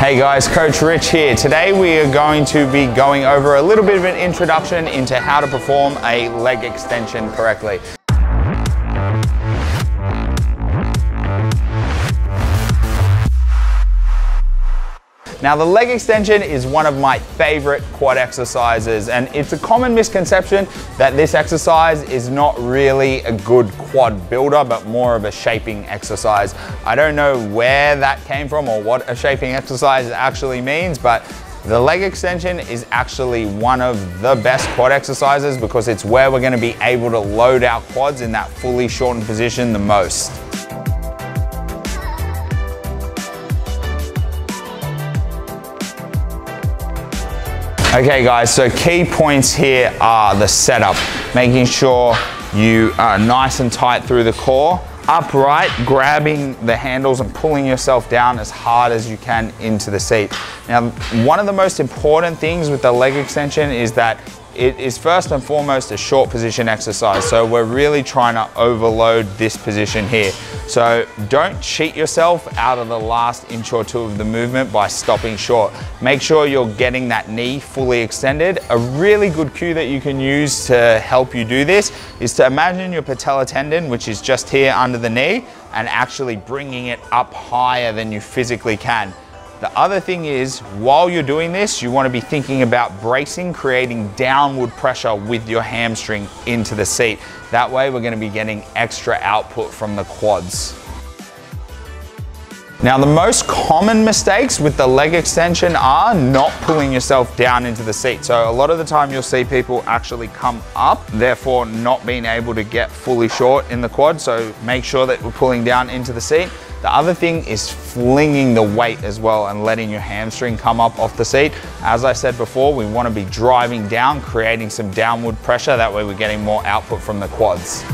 Hey guys, Coach Rich here. Today we are going to be going over a little bit of an introduction into how to perform a leg extension correctly. Now the leg extension is one of my favorite quad exercises and it's a common misconception that this exercise is not really a good quad builder but more of a shaping exercise. I don't know where that came from or what a shaping exercise actually means but the leg extension is actually one of the best quad exercises because it's where we're going to be able to load our quads in that fully shortened position the most. Okay guys, so key points here are the setup, making sure you are nice and tight through the core, upright, grabbing the handles and pulling yourself down as hard as you can into the seat. Now, one of the most important things with the leg extension is that it is first and foremost a short position exercise. So we're really trying to overload this position here. So don't cheat yourself out of the last inch or two of the movement by stopping short. Make sure you're getting that knee fully extended. A really good cue that you can use to help you do this is to imagine your patella tendon, which is just here under the knee, and actually bringing it up higher than you physically can. The other thing is, while you're doing this, you wanna be thinking about bracing, creating downward pressure with your hamstring into the seat. That way we're gonna be getting extra output from the quads. Now the most common mistakes with the leg extension are not pulling yourself down into the seat. So a lot of the time you'll see people actually come up, therefore not being able to get fully short in the quad. So make sure that we're pulling down into the seat. The other thing is flinging the weight as well and letting your hamstring come up off the seat. As I said before, we wanna be driving down, creating some downward pressure. That way we're getting more output from the quads.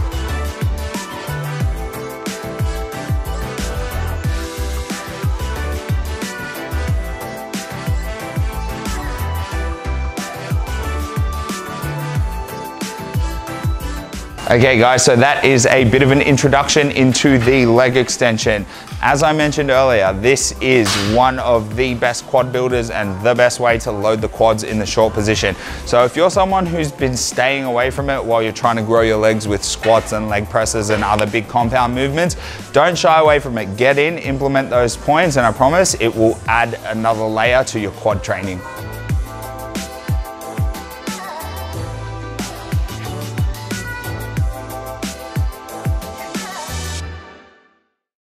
Okay guys, so that is a bit of an introduction into the leg extension. As I mentioned earlier, this is one of the best quad builders and the best way to load the quads in the short position. So if you're someone who's been staying away from it while you're trying to grow your legs with squats and leg presses and other big compound movements, don't shy away from it. Get in, implement those points, and I promise it will add another layer to your quad training.